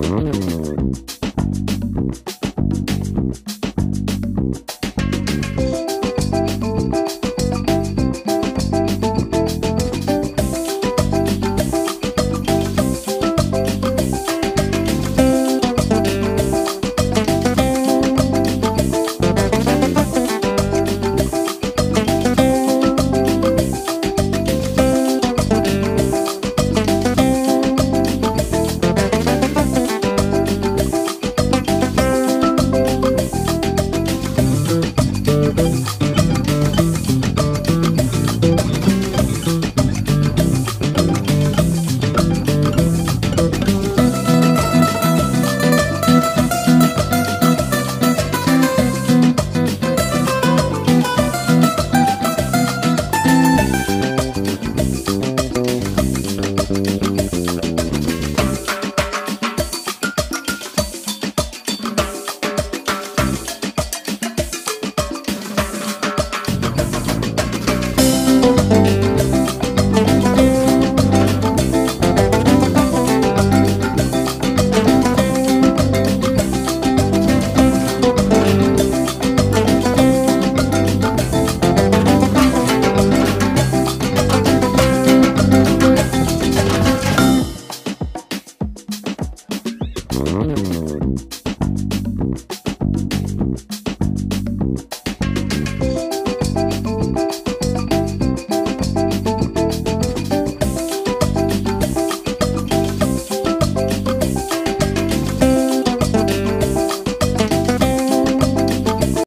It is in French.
mm